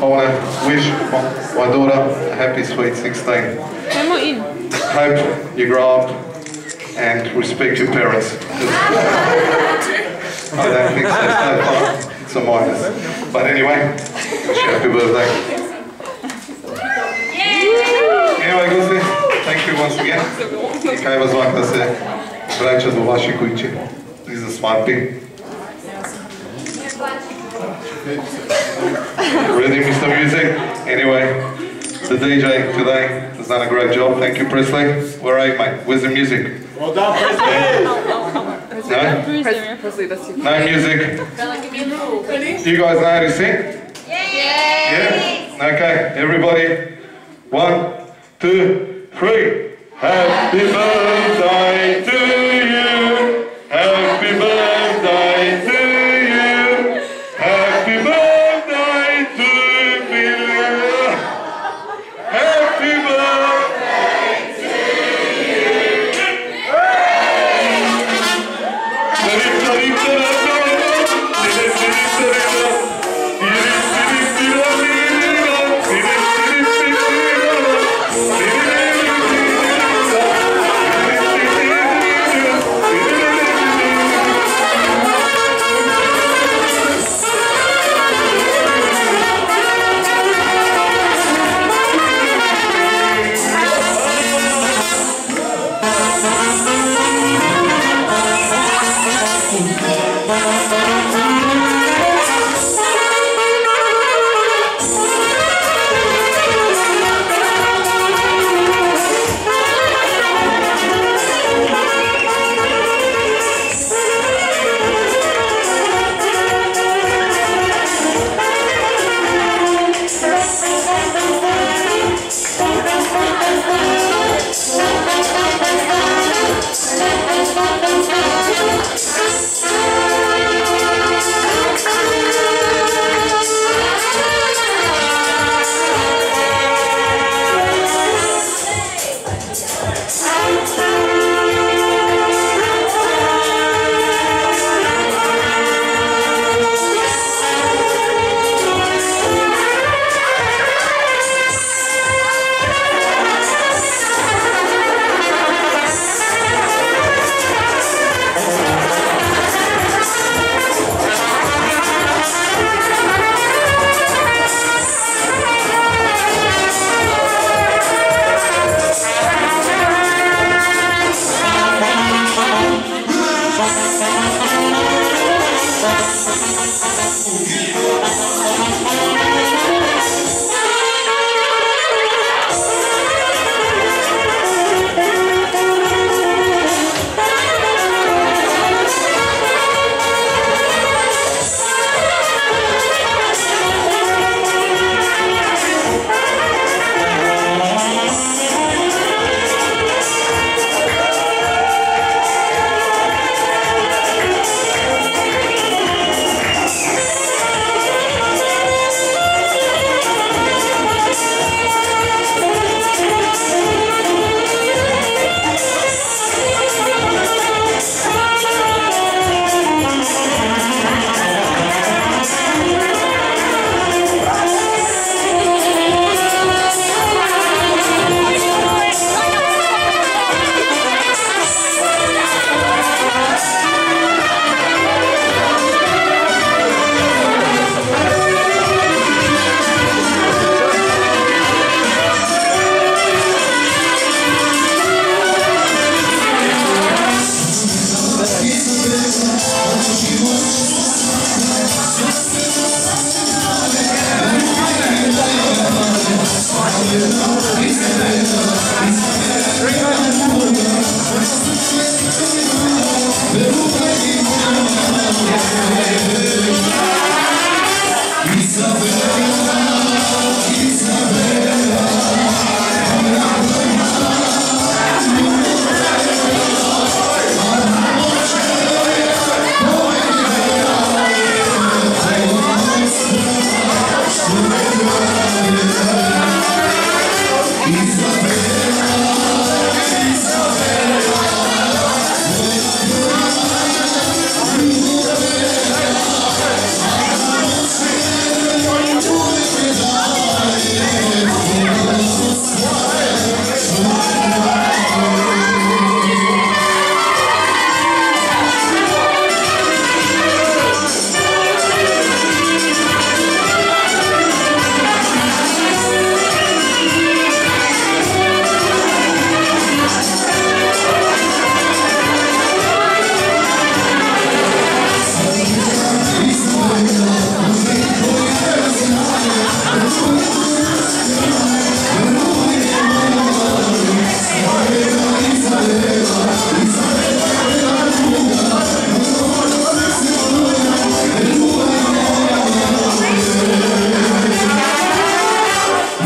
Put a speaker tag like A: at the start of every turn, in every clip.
A: Oh, I want to wish my, my daughter a happy sweet 16.
B: Nemo in.
A: Hope you grow up and respect your parents. I don't think so. so far. It's a minus. But anyway, wish you happy birthday. Anyway, guys, thank you once again. Kaj vas zvak da se vraća do vaše kuće i za svati. Ready, Mr. Music? Anyway, the DJ today has done a great job. Thank you, Preslie. Where are you, mate? Where's the music?
C: Well done, Preslie.
A: No?
B: Preslie, that's you.
A: No music. You guys know how to sing? Yeah? Okay, everybody. One, two, three. Happy birthday to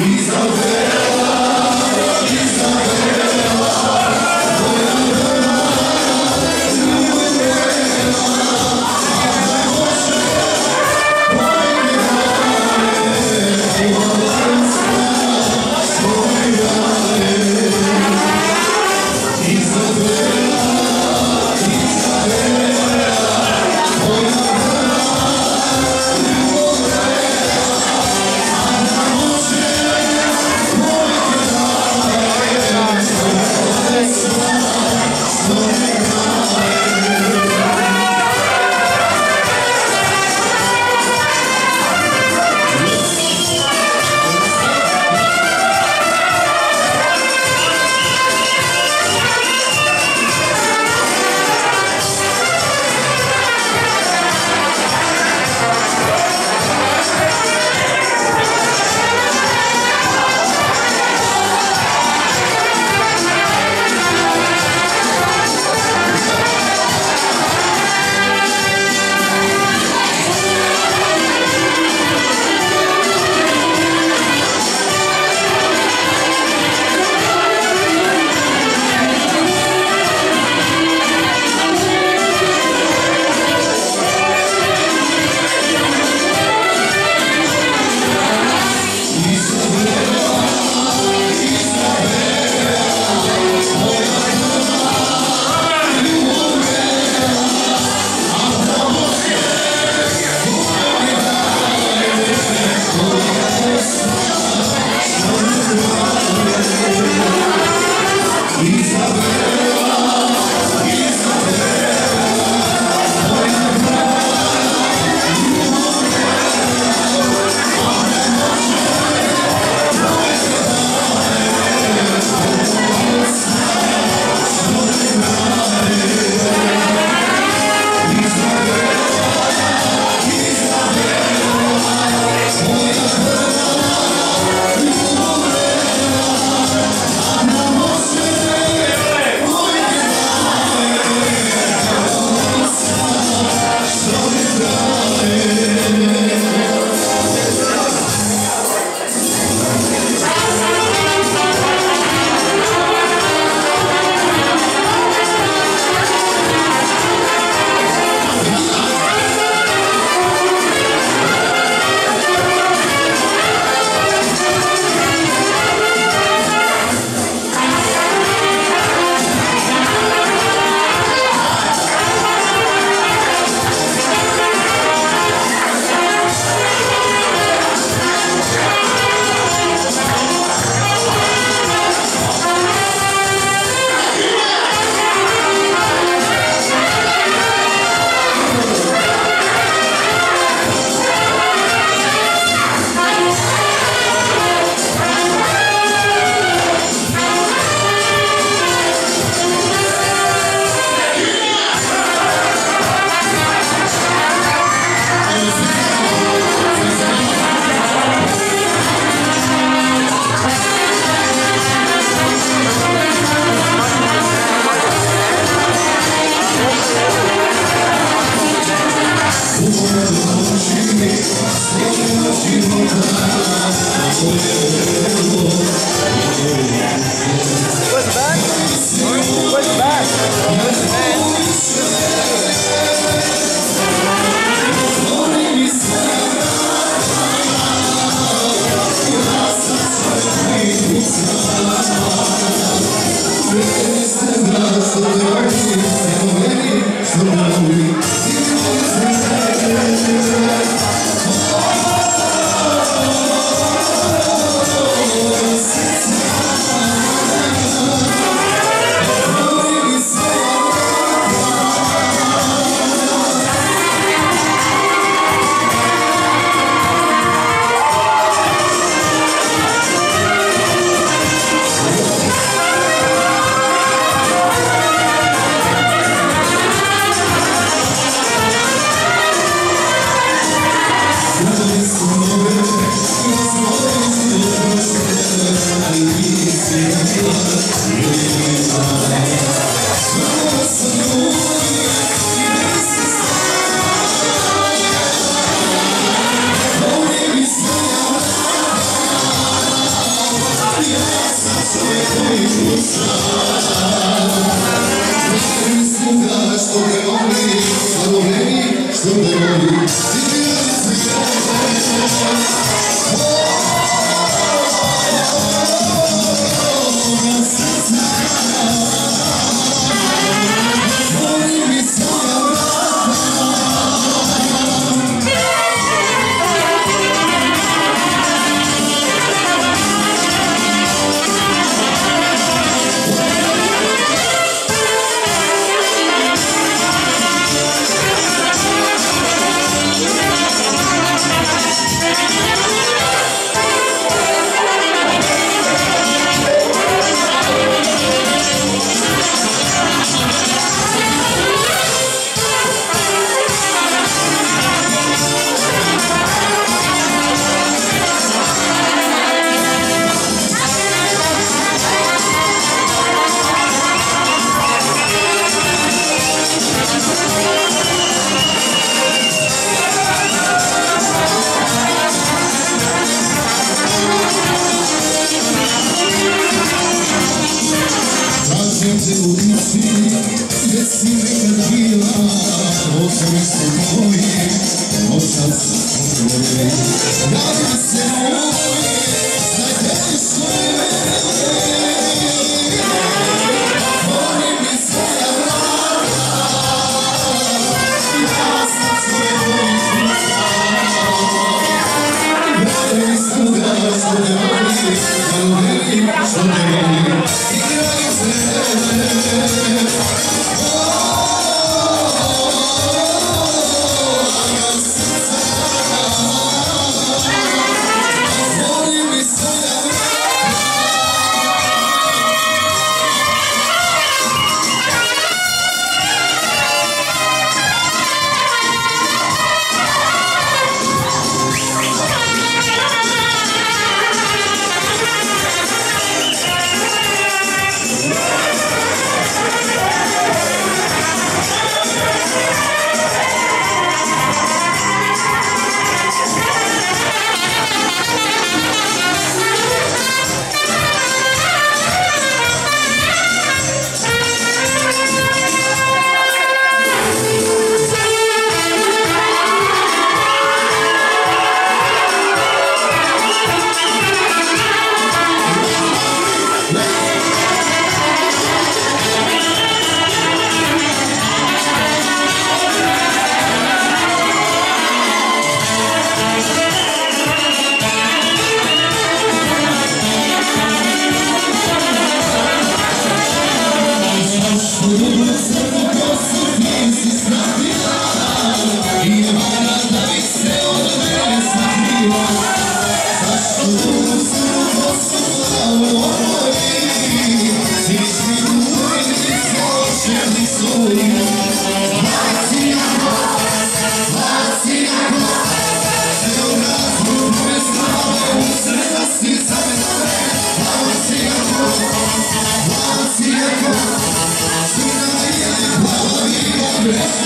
A: Thank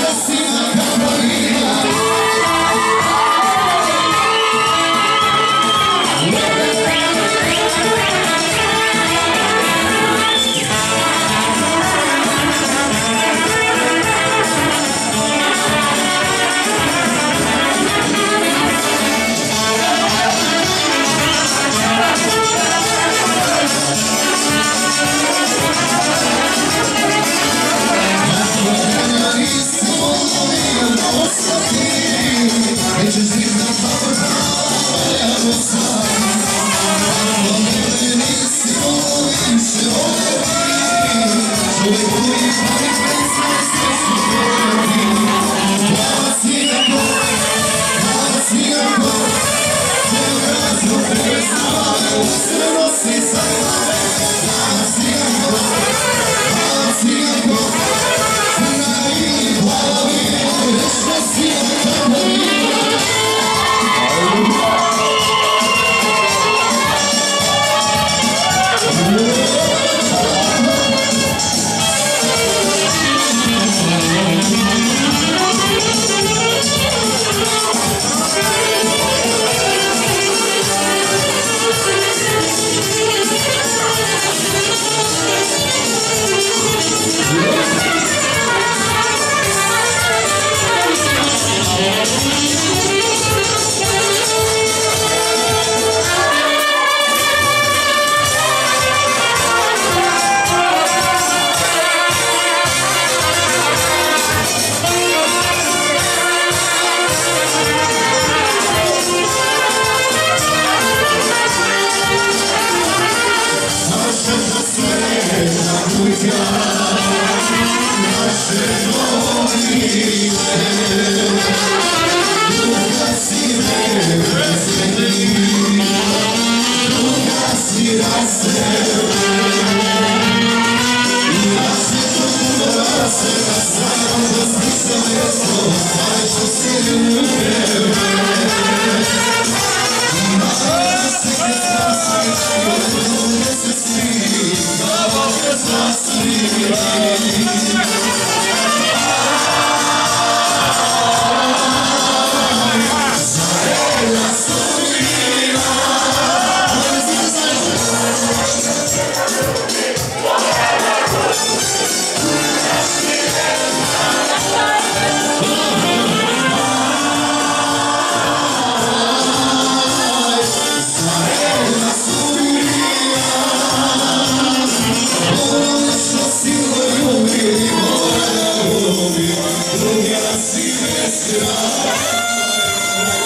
A: Brasil. Oi, oi, oi, oi
D: foi. Yaşasın
B: aşkı senin
A: Música